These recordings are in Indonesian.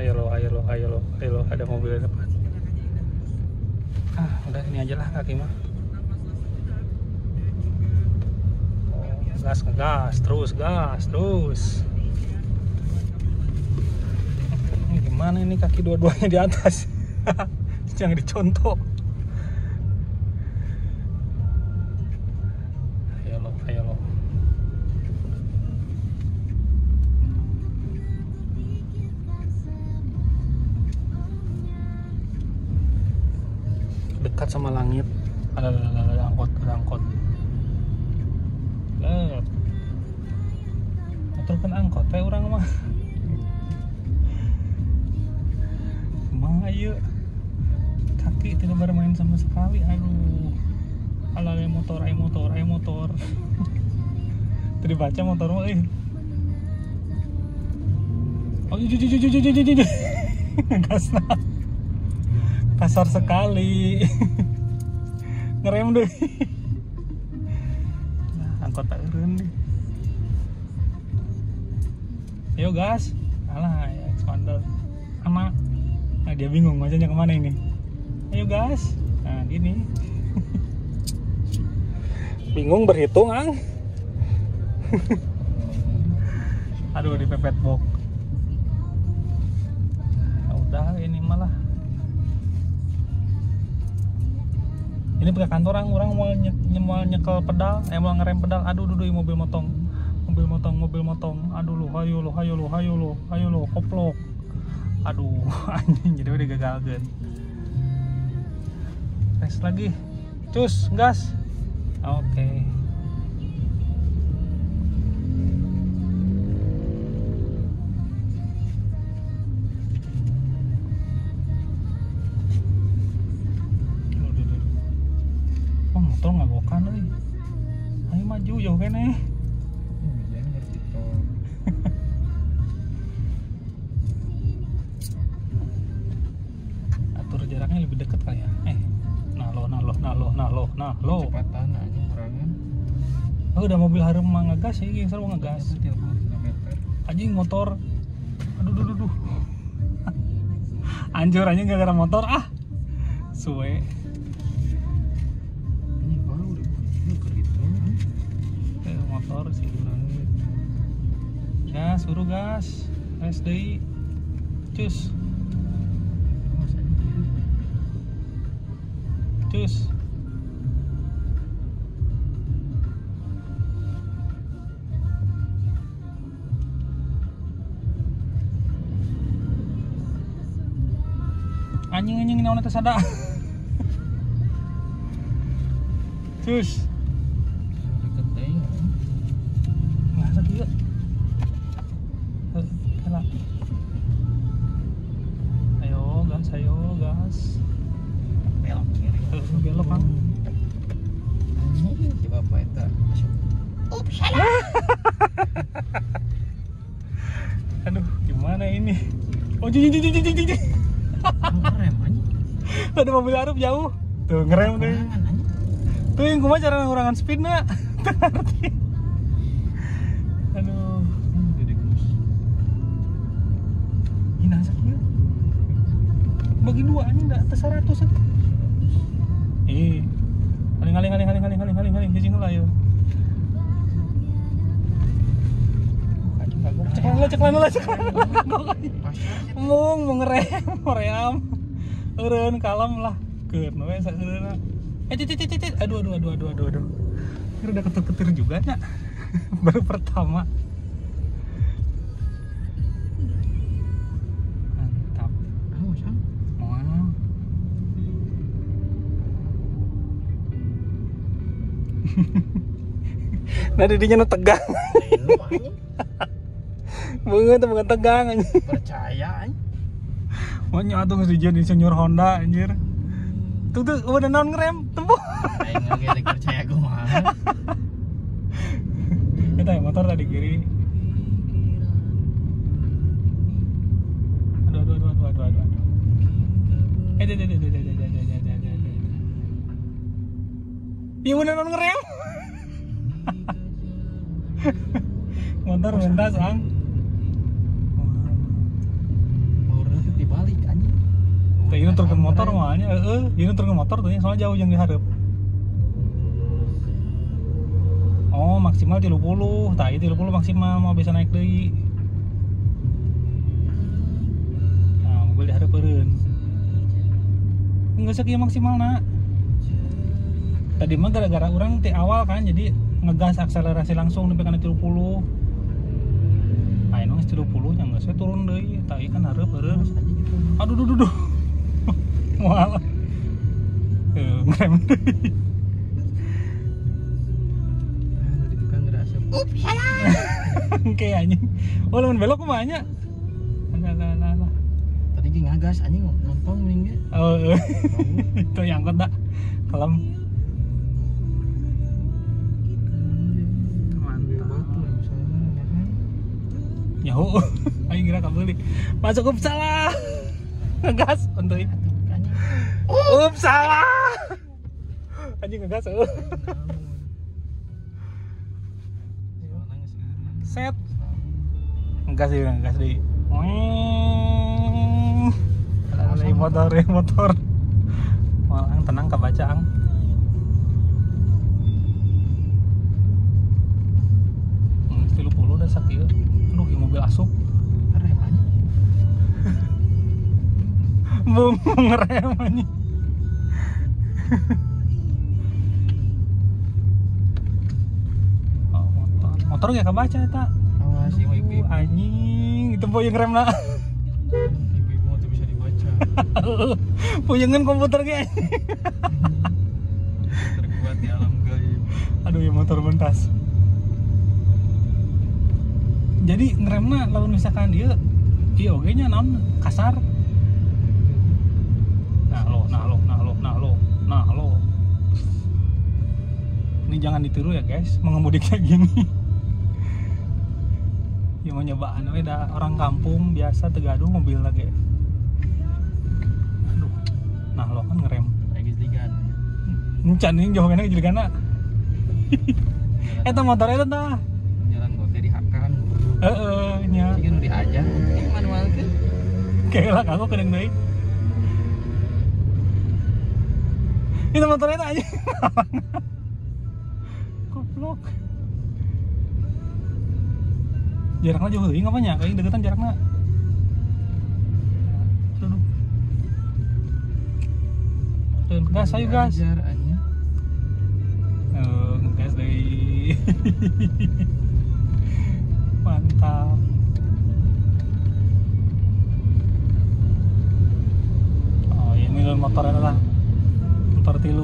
ayo lo ayo lo ayo lo ayo lo ada mobil di depan ah udah ini aja lah kaki mah. Oh, gas ngegas terus gas terus. Ini gimana ini kaki dua-duanya di atas? Jangan dicontoh dekat sama langit. Ada ada ada, angkot ada angkot. Lep. Aturkan angkot teh orang mah. Mah ayo kaki tidak bermain sama sekali aduh. Ala motor ayo motor ayo motor. Tadi baca motor mah eh. Oh jujur jujur jujur jujur jujur gas kasar sekali. Ngerem deh. Nah, angkot tak deh ayo gas. Alah ya expander anak nah dia bingung macamnya ke mana ini. Ayo gas. Nah gini. Bingung berhitung ang. Aduh di pepet ini pakai kantor orang orang mau nye, mau nyekel pedal eh mau ngerem pedal. Aduh duh duh mobil motong. Mobil motong mobil motong. Aduh lo hayo lo hayo lo hayo lo hayo lo koplok aduh anjing jadi udah gagal kan tes lagi. Cus gas. Oke. Duh, deket kali ya? Eh nalo nalo nalo nalo nalo. Kecepatan aja orangnya oh, udah mobil harum mah ngegas ya yang seru ngegas. Aja motor. Aduh aduh aduh anjur aja gak gara motor ah. Suwe. Eh, motor sih gas suruh gas. SD cus. Cus. Anjing anjing naon teh sada. Cus. Deket deh. Masa kieu? Oh, jing jing jing jing jing. jing. Ngerem anjing. Ada mobil Arab jauh. Tuh ngerem anjing. Tuh yang kumaha cara ngurangan speed na. Ngerti. Aduh, Hmm, Gede ini. Bagi dua anjing enggak atas 100 an. Eh. Haling haling haling haling haling haling haling jijing lah Cek cek lah cek lah. Pasar. Mung mau ngerem, mau ream. Eureun kalem lah. Keur we saeureuna. Eh cicit cicit. Aduh aduh aduh aduh aduh aduh. Ini udah ketir-ketir juga nya. Baru pertama. Mantap. Ah. Wow. nah didinya nu tegang Anjing. banget bukan tegang anjing Percaya anjing. Makanya atuh geus dijieun insinyur Honda anjir. Tuh tuh udah naon ngerem tempuh. Aing percaya gue mah. Kita ya motor tadi kiri. Aduh aduh aduh aduh aduh aduh. aduh. Eh, deh, deh, deh, deh, deh, deh, deh, deh. Iya bener naon ngerem. motor mentas ang. Orang Teh ini turun motor mahanya, eh, ini turun motor tuh soalnya jauh yang diharap. Oh maksimal 30, tak itu 30 maksimal mau bisa naik deui. Nah mobil diharap beureun. Enggak sekian maksimal nak. Tadi mah gara-gara orang di awal kan jadi ngegas akselerasi langsung sampai kana 30. Nah, ini 30 yang nggak saya turun deui, tak kan harap gitu Aduh, duh, duh, duh mual eh, ngerem Ups, salah. Oke anjing. Oh, lamun belok kumaha nya? Nah, nah, nah, nah. Tadi ge ngagas anjing ngontong mending. Oh, eh. itu yang angkot dah. Kelam. Yahu, ayo kira beli. Masuk up salah. Ngegas untuk itu. Ups, salah. Anjing ngegas eueuh. Set. Ngegas ya, ngegas deui. Ada motor, motor. Malang tenang kebaca ang. Hmm, 30 udah sakit. Aduh, mobil asup. Bung ngerem anjing. oh, motor. Motor gak kebaca eta. awas ieu mah ibu-ibu Anjing, itu yang ngerem lah. ibu-ibu mah bisa dibaca Puyengan komputer ge. terkuat di alam gaib Aduh, ya motor bentas. Jadi ngeremna lawan misalkan dia iya oge nya naon kasar. Nah lo, nah lo, nah lo, nah lo. Ini jangan ditiru ya guys, mengemudi kayak gini. Ya mau nyobaan we da orang kampung biasa tegaduh mobil lagi. Aduh. Nah lo kan ngerem. lagi ligan Encan ini jauh kena jilgana. Eta motor eta tah. jalan gote dihakan Heeh, nya. Sih kan udah ini manual kan Kayak lah aku kena deui. Itu motor eta aja. Goblok. Jaraknya jauh euy ngapanya? Kayak deketan jaraknya. Aduh. Dan gas ayo gas. Oh, ngegas deui. Mantap. Oh, ini lho motor eta lah. Motor eta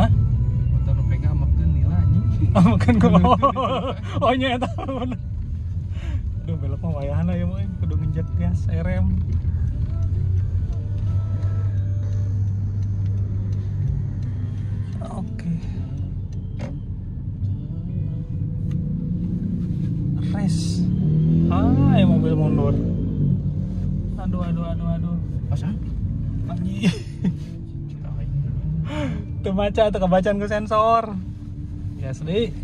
Hah? motor nu pegang amapkeun nila anjing. Oh, nya eta. Duh, belok mah wayahan ya, mah. Kudu nginjek gas, rem. Oke. Res. Ah, ya mobil mundur. Aduh, aduh, aduh, aduh. Pasang? Tuh baca tuh kebacaan ke sensor. Ya sedih.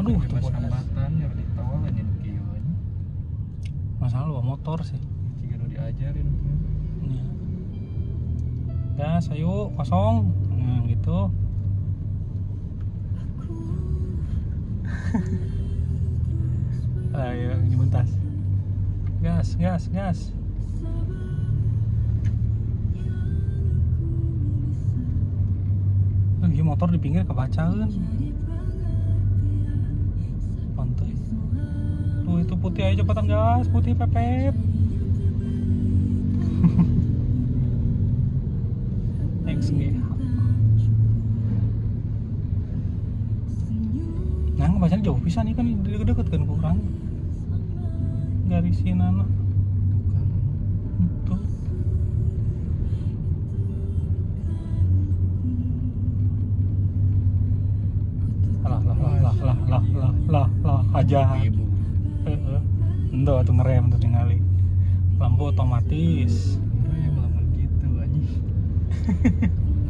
Aduh, hambatan ya di tawal aja. Masalah lu motor sih. Jika nu diajarin. Ya. Gas, ayo kosong. Nah, gitu. Ayo, ini bentas. Gas, gas, gas. Lagi motor di pinggir kebacaan. Pantai. Tuh itu putih aja cepetan gas, putih pepet. XG. Nah, bacanya jauh pisan nih kan deket-deket kan kurang. Garisin anak. Tuh. Lah lah lah lah lah lah lah lah lah aja. Endo atuh ngerem tuh ningali. Lampu otomatis. Udah ya melamun gitu.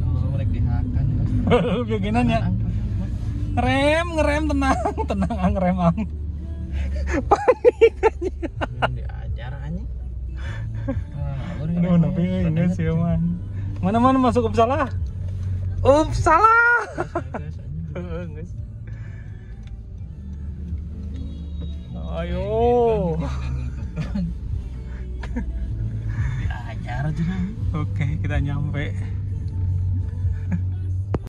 Kalau mereka dihakan ya. Bikinan ya. Ngerem, ngerem tenang, tenang ang ngerem ang. Yang diajar anjing. Ah, Aduh, tapi sih man. Mana mana masuk? Uppsala. ngetes, anjing. Nges. Ayo. Diajar aja. Oke, kita nyampe.